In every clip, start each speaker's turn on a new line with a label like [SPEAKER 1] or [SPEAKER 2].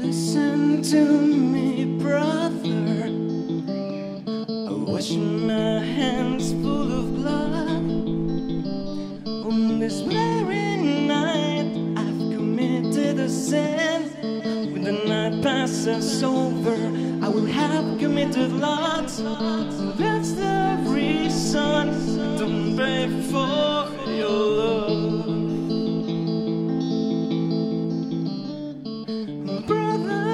[SPEAKER 1] Listen to me, brother. I wash my hands full of blood. On this very passes over, I will have committed lots. That's the reason. Don't pray for your love. brother.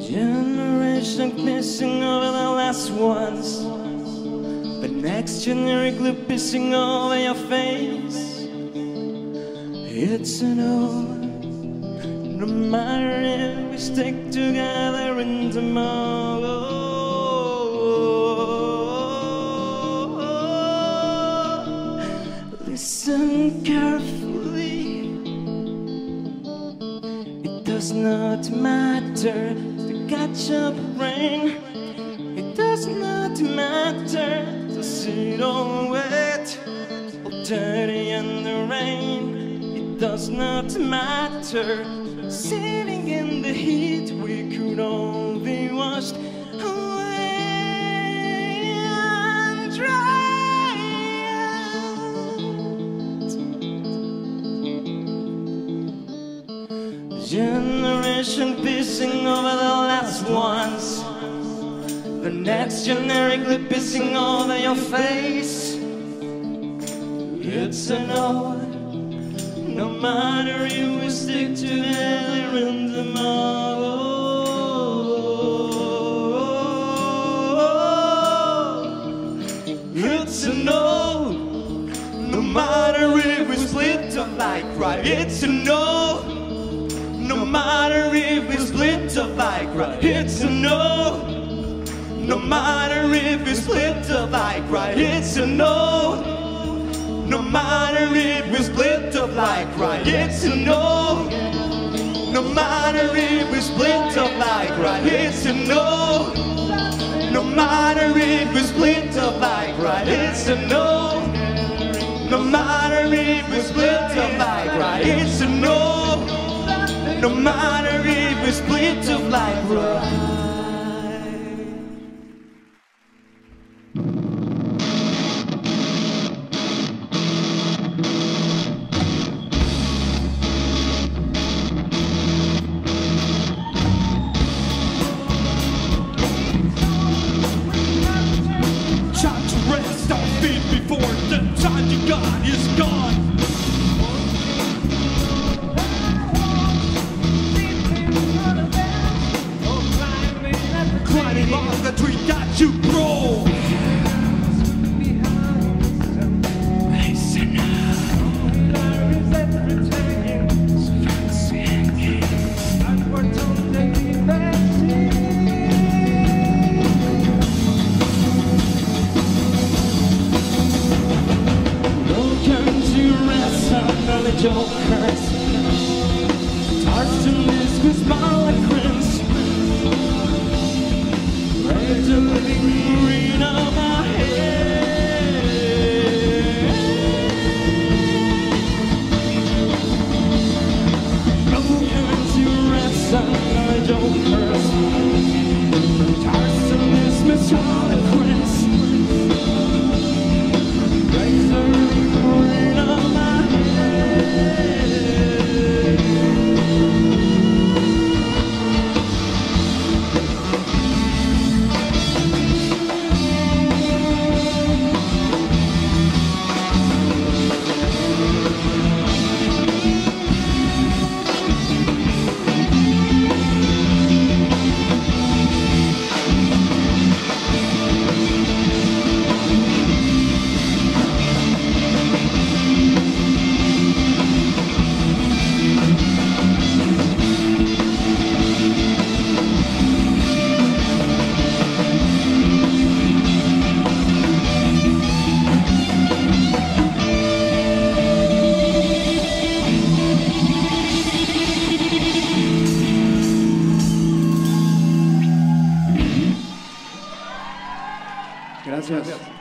[SPEAKER 1] Generation missing over the last ones. The next generically pissing over your face. It's an old. No matter if we stick together in tomorrow. Listen carefully. It does not matter to catch up rain. It does not matter to sit on wet or dirty in the rain. It does not matter sitting in the heat. We could all be washed away and dry out. Generation pissing over the last ones. The next generically pissing over your face. It's an old. No matter if we stick together in the tomorrow. It's a no. No matter if we split up like right. It's a no. No matter if we split up like right. It's a no. No matter if we split up like right. It's a no. No matter if we split up like right, it's a no. No matter if we split up like right, it's a no. No matter if we split up like right, it's a no. No matter if we split up like right, it's a no. No matter if we split up like right. 就
[SPEAKER 2] Gracias.